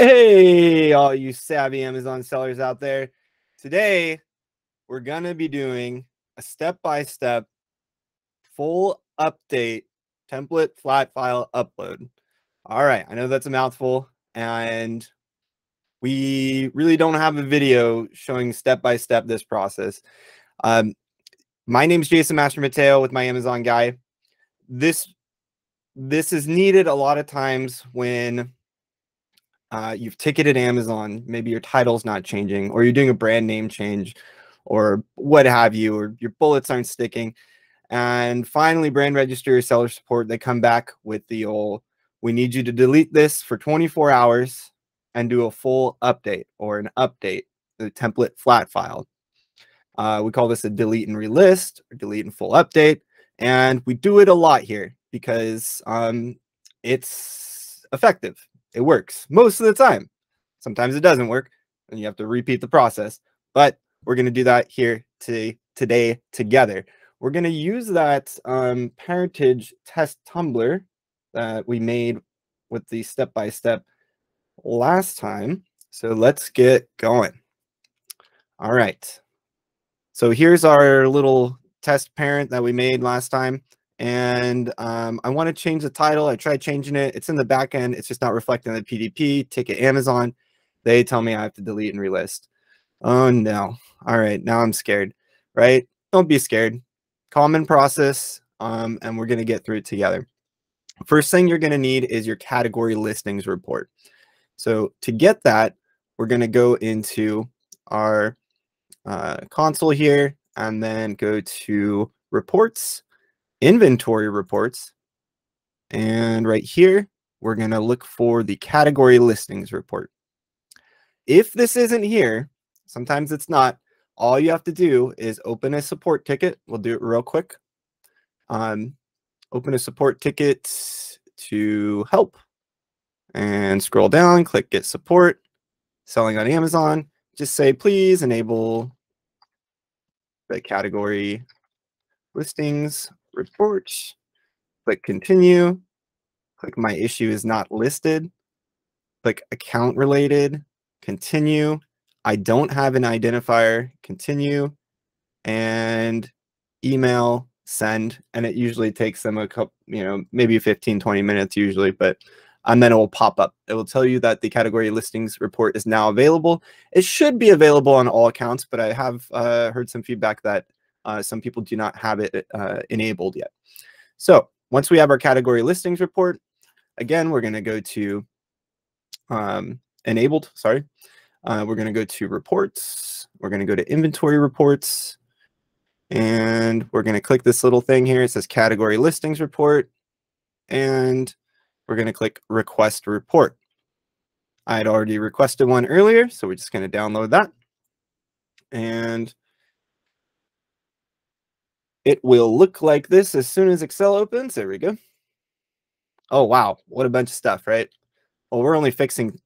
Hey, all you savvy Amazon sellers out there. Today, we're going to be doing a step by step full update template flat file upload. All right, I know that's a mouthful, and we really don't have a video showing step by step this process. Um, my name is Jason Master Mateo with my Amazon guy. This this is needed a lot of times when uh, you've ticketed Amazon, maybe your title's not changing, or you're doing a brand name change, or what have you, or your bullets aren't sticking. And finally, brand register seller support, they come back with the old, we need you to delete this for 24 hours and do a full update or an update, the template flat file. Uh, we call this a delete and relist or delete and full update. And we do it a lot here because um, it's effective it works most of the time. Sometimes it doesn't work and you have to repeat the process, but we're going to do that here today, today together. We're going to use that um, parentage test tumbler that we made with the step-by-step -step last time. So let's get going. All right. So here's our little test parent that we made last time and um, I want to change the title. I tried changing it. It's in the back end. It's just not reflecting the PDP. Ticket Amazon. They tell me I have to delete and relist. Oh no. All right. Now I'm scared, right? Don't be scared. Common process. Um, and we're going to get through it together. First thing you're going to need is your category listings report. So to get that, we're going to go into our uh, console here and then go to reports inventory reports. And right here, we're going to look for the category listings report. If this isn't here, sometimes it's not, all you have to do is open a support ticket. We'll do it real quick. Um, open a support ticket to help and scroll down, click get support, selling on Amazon. Just say, please enable the category listings report, click continue, click my issue is not listed, click account related, continue. I don't have an identifier, continue, and email, send. And it usually takes them a couple, you know, maybe 15, 20 minutes usually, but and then it will pop up. It will tell you that the category listings report is now available. It should be available on all accounts, but I have uh, heard some feedback that uh, some people do not have it uh, enabled yet. So once we have our category listings report, again, we're going to go to um, enabled, sorry. Uh, we're going to go to reports. We're going to go to inventory reports. And we're going to click this little thing here. It says category listings report. And we're going to click request report. I had already requested one earlier, so we're just going to download that. And it will look like this as soon as Excel opens. There we go. Oh, wow. What a bunch of stuff, right? Well, we're only fixing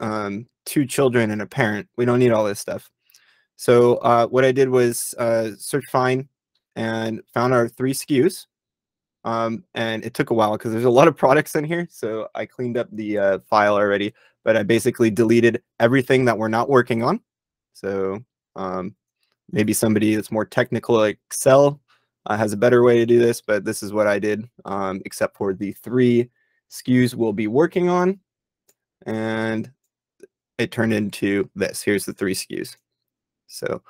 um, two children and a parent. We don't need all this stuff. So uh, what I did was uh, search find and found our three SKUs. Um, and it took a while because there's a lot of products in here. So I cleaned up the uh, file already, but I basically deleted everything that we're not working on. So um, maybe somebody that's more technical like Excel uh, has a better way to do this, but this is what I did, um, except for the three SKUs we'll be working on. And it turned into this. Here's the three SKUs. So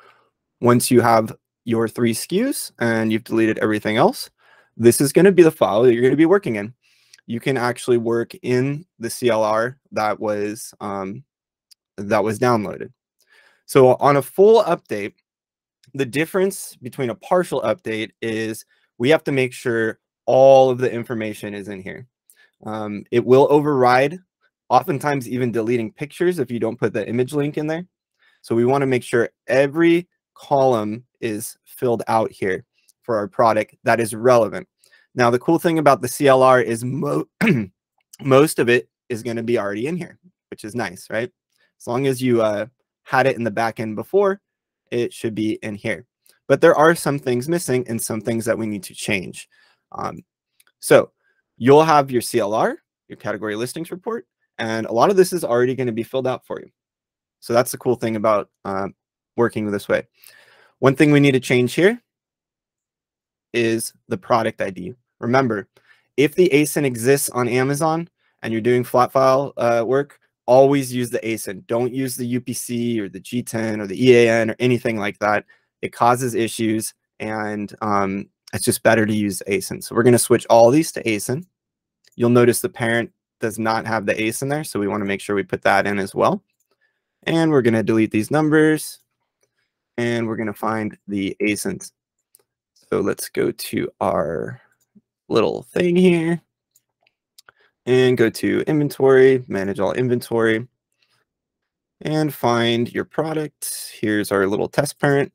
once you have your three SKUs and you've deleted everything else, this is going to be the file that you're going to be working in. You can actually work in the CLR that was um, that was downloaded. So on a full update, the difference between a partial update is we have to make sure all of the information is in here. Um, it will override, oftentimes even deleting pictures if you don't put the image link in there. So we want to make sure every column is filled out here for our product that is relevant. Now, the cool thing about the CLR is mo most of it is going to be already in here, which is nice, right? As long as you uh, had it in the back end before, it should be in here. But there are some things missing and some things that we need to change. Um, so you'll have your CLR, your category listings report, And a lot of this is already going to be filled out for you. So that's the cool thing about uh, working this way. One thing we need to change here is the product ID. Remember, if the ASIN exists on Amazon and you're doing flat file uh, work, always use the ASIN. Don't use the UPC or the GTIN or the EAN or anything like that. It causes issues and um, it's just better to use ASIN. So we're going to switch all these to ASIN. You'll notice the parent does not have the ASIN there, so we want to make sure we put that in as well. And we're going to delete these numbers and we're going to find the ASINs. So let's go to our little thing here and go to inventory, manage all inventory, and find your product. Here's our little test parent.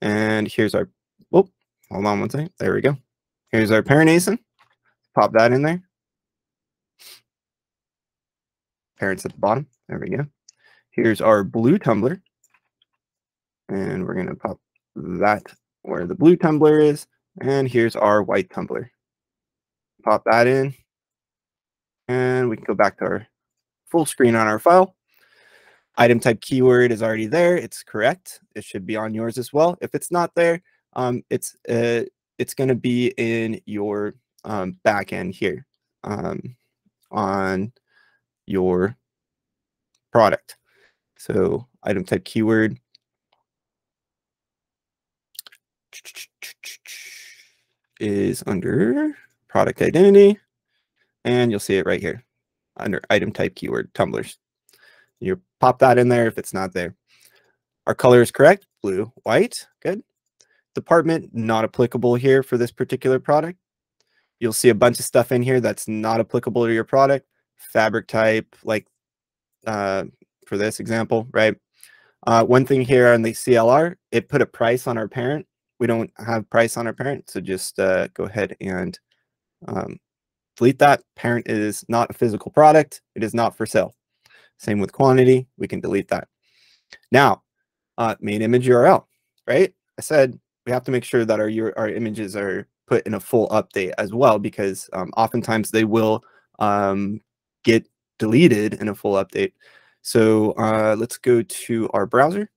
And here's our, oh, hold on one second. There we go. Here's our parent ASIN. Pop that in there. Parents at the bottom. There we go. Here's our blue tumbler. And we're going to pop that where the blue tumbler is. And here's our white tumbler. Pop that in. And we can go back to our full screen on our file. Item type keyword is already there. It's correct. It should be on yours as well. If it's not there, um, it's uh, it's going to be in your um, back end here um, on your product. So item type keyword is under product identity, and you'll see it right here under item type keyword tumblers. You pop that in there if it's not there. Our color is correct, blue, white, good. Department, not applicable here for this particular product. You'll see a bunch of stuff in here that's not applicable to your product. Fabric type, like uh, for this example, right? Uh, one thing here on the CLR, it put a price on our parent. We don't have price on our parent, so just uh, go ahead and um, delete that. Parent is not a physical product. It is not for sale. Same with quantity. We can delete that. Now, uh, main image URL, right? I said we have to make sure that our, our images are put in a full update as well, because um, oftentimes they will um, get deleted in a full update. So uh, let's go to our browser.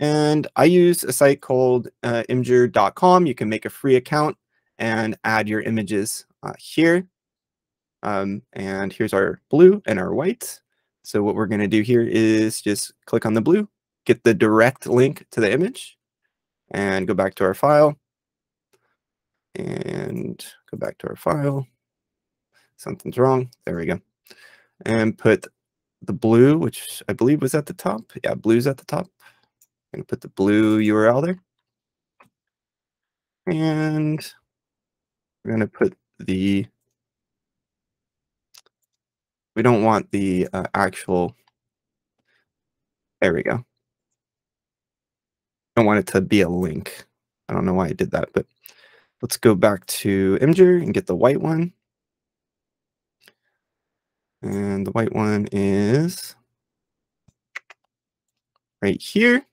And I use a site called uh, imgur.com. You can make a free account and add your images here. Um, and here's our blue and our white. So what we're going to do here is just click on the blue, get the direct link to the image, and go back to our file. And go back to our file. Something's wrong. There we go. And put the blue, which I believe was at the top. Yeah, blue's at the top. I'm going to put the blue URL there. And we're going to put the, we don't want the uh, actual, there we go. I don't want it to be a link. I don't know why I did that, but let's go back to Imgur and get the white one. And the white one is right here.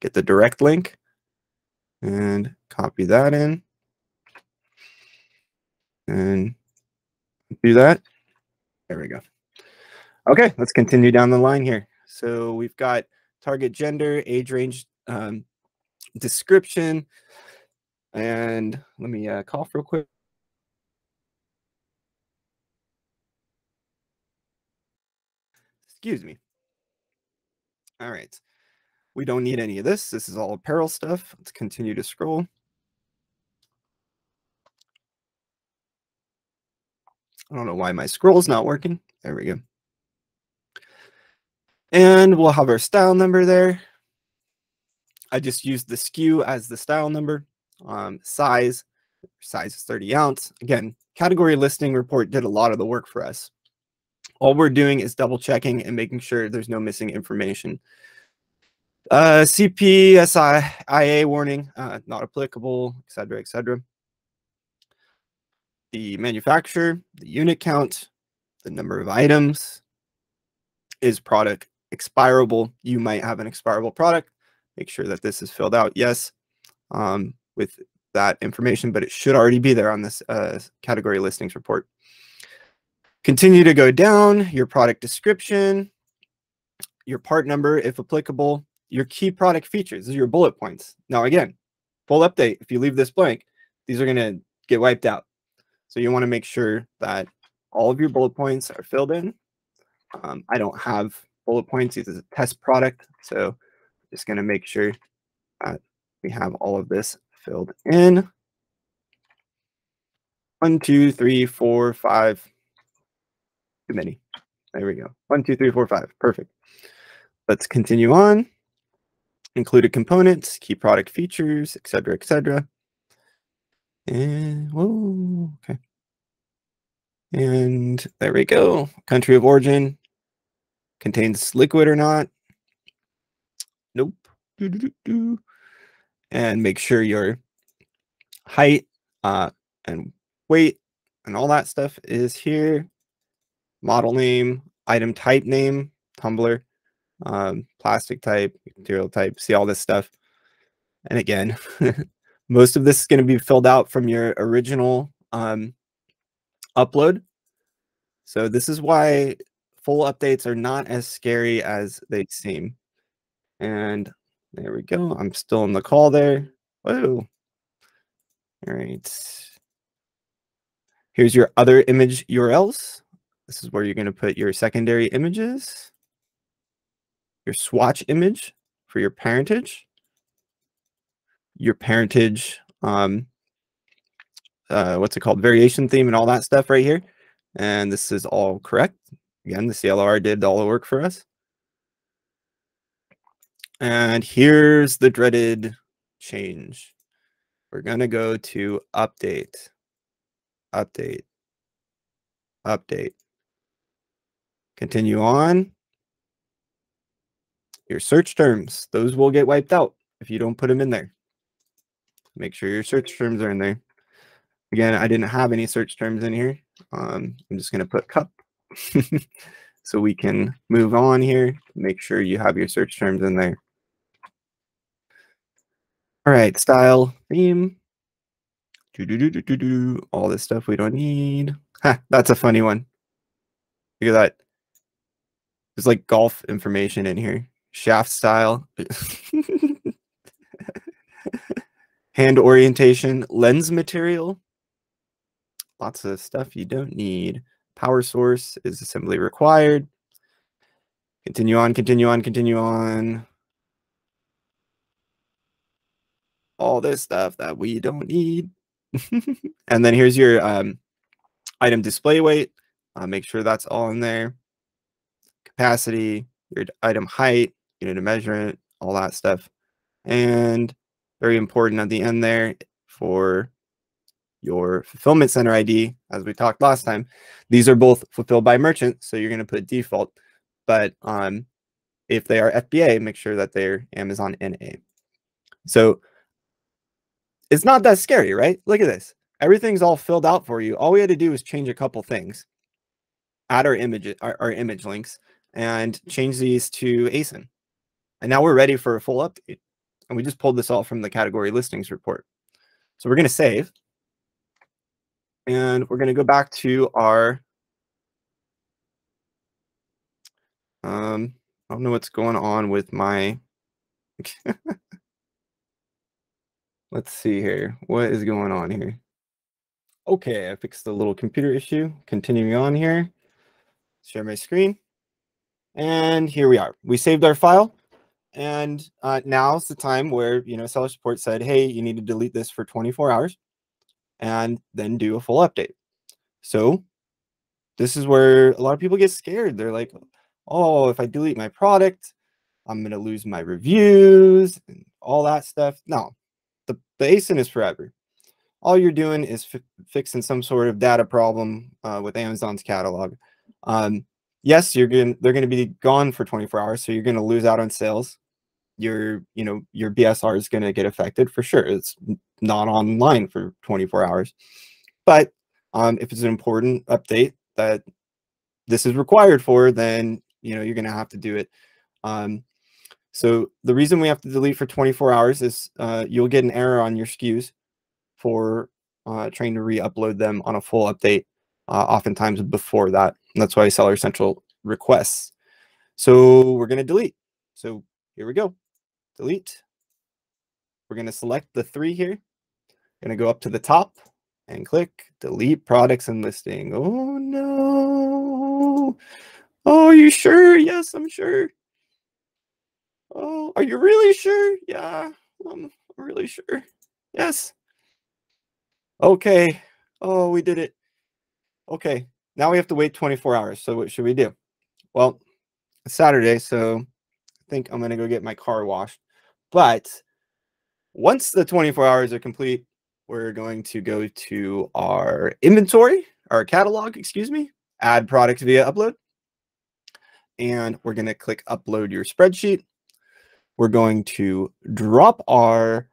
Get the direct link and copy that in. And do that. There we go. Okay, let's continue down the line here. So we've got target gender, age range, um, description, and let me uh, cough real quick. Excuse me. All right. We don't need any of this. This is all apparel stuff. Let's continue to scroll. I don't know why my scroll is not working. There we go. And we'll have our style number there. I just used the SKU as the style number. Um, size, size is 30 ounce. Again, category listing report did a lot of the work for us. All we're doing is double checking and making sure there's no missing information. Uh, CPSIA warning, uh, not applicable, etc., etc. The manufacturer, the unit count, the number of items, is product expirable? You might have an expirable product. Make sure that this is filled out, yes, um, with that information, but it should already be there on this uh, category listings report. Continue to go down your product description, your part number, if applicable, your key product features. These are your bullet points. Now, again, full update. If you leave this blank, these are going to get wiped out. So you want to make sure that all of your bullet points are filled in. Um, I don't have bullet points. This is a test product. So just going to make sure that we have all of this filled in. One, two, three, four, five. Too many. There we go. One, two, three, four, five. Perfect. Let's continue on. Included components, key product features, etc., etc. And whoa, okay. And there we go. Country of origin contains liquid or not. Nope. And make sure your height uh, and weight and all that stuff is here. Model name, item type name, tumbler, um, plastic type, material type, see all this stuff. And again, most of this is going to be filled out from your original um, upload. So this is why full updates are not as scary as they seem. And there we go. I'm still in the call there. Whoa. All right. Here's your other image URLs. This is where you're going to put your secondary images, your swatch image for your parentage, your parentage, um, uh, what's it called, variation theme and all that stuff right here. And this is all correct. Again, the CLR did all the work for us. And here's the dreaded change. We're going to go to update, update, update. Continue on. Your search terms, those will get wiped out if you don't put them in there. Make sure your search terms are in there. Again, I didn't have any search terms in here. Um, I'm just going to put cup so we can move on here. Make sure you have your search terms in there. All right, style, theme. Do, do, do, do, do. All this stuff we don't need. Ha, that's a funny one. Look at that. There's like golf information in here. Shaft style. Hand orientation, lens material. Lots of stuff you don't need. Power source is assembly required. Continue on, continue on, continue on. all this stuff that we don't need. and then here's your um, item display weight. Uh, make sure that's all in there. Capacity, your item height, unit of measurement, all that stuff. And very important at the end there for your fulfillment center ID, as we talked last time. These are both fulfilled by merchant, so you're going to put default. But um, if they are FBA, make sure that they're Amazon NA. So it's not that scary, right? Look at this. Everything's all filled out for you. All we had to do was change a couple things, add our image, our, our image links, and change these to ASIN. And now we're ready for a full update. And we just pulled this all from the category listings report. So we're going to save. And we're going to go back to our, um, I don't know what's going on with my, Let's see here. What is going on here? Okay, I fixed the little computer issue. Continuing on here. Share my screen. And here we are. We saved our file. And uh, now's the time where, you know, seller support said, hey, you need to delete this for 24 hours and then do a full update. So this is where a lot of people get scared. They're like, oh, if I delete my product, I'm going to lose my reviews and all that stuff. No, the, the ASIN is forever. All you're doing is fixing some sort of data problem uh, with Amazon's catalog. Um, yes, you're going they're going to be gone for 24 hours, so you're going to lose out on sales. Your you know your BSR is going to get affected for sure. It's not online for 24 hours, but um, if it's an important update that this is required for, then you know you're going to have to do it. Um, so the reason we have to delete for 24 hours is uh, you'll get an error on your SKUs for uh, trying to re-upload them on a full update. uh, oftentimes before that. And that's why Seller Central requests. So we're going to delete. So here we go. Delete. We're going to select the three here. Going to go up to the top and click delete products and listing. Oh no. Oh, you sure? Yes, I'm sure. Oh, are you really sure? Yeah, I'm really sure. Yes. Okay. Oh, we did it. Okay. Now we have to wait 24 hours. So what should we do? Well, it's Saturday, so I think I'm going to go get my car washed. But once the 24 hours are complete, we're going to go to our inventory, our catalog, excuse me, add products via upload. And we're going to click upload your spreadsheet. We're going to drop our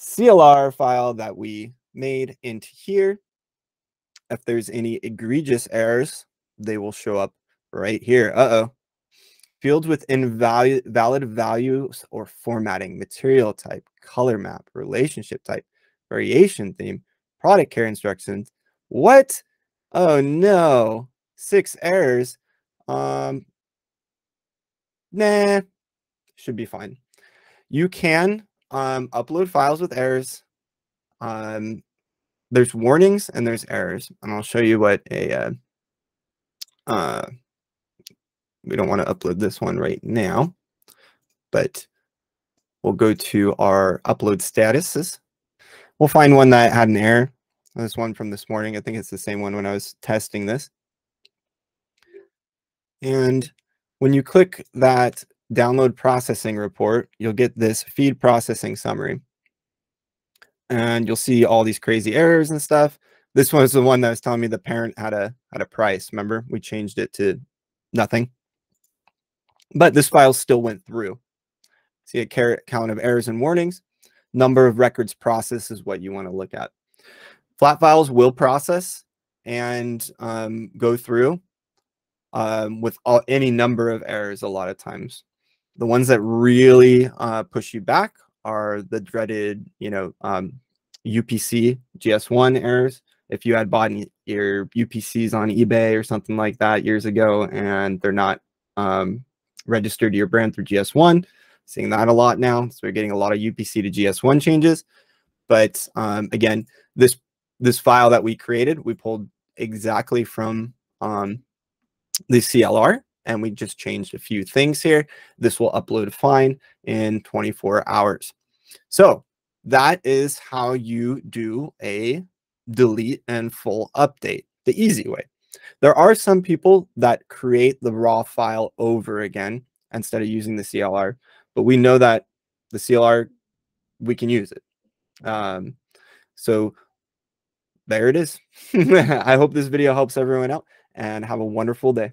CLR file that we made into here. If there's any egregious errors, they will show up right here. Uh-oh. Fields with invalid valid values or formatting, material type, color map, relationship type, variation theme, product care instructions. What? Oh no. Six errors. Um nah. Should be fine. You can um upload files with errors. Um there's warnings and there's errors. And I'll show you what a uh, uh we don't want to upload this one right now, but we'll go to our upload statuses. We'll find one that had an error. This one from this morning. I think it's the same one when I was testing this. And when you click that download processing report, you'll get this feed processing summary. And you'll see all these crazy errors and stuff. This one is the one that was telling me the parent had a had a price. Remember, we changed it to nothing. But this file still went through. See a count of errors and warnings. Number of records processed is what you want to look at. Flat files will process and um, go through um, with all, any number of errors a lot of times. The ones that really uh, push you back are the dreaded, you know, um, UPC GS1 errors. If you had bought your UPCs on eBay or something like that years ago and they're not um, registered to your brand through GS1. Seeing that a lot now. So we're getting a lot of UPC to GS1 changes. But um, again, this this file that we created, we pulled exactly from um, the CLR and we just changed a few things here. This will upload fine in 24 hours. So that is how you do a delete and full update the easy way. There are some people that create the raw file over again instead of using the CLR, but we know that the CLR, we can use it. Um, so there it is. I hope this video helps everyone out and have a wonderful day.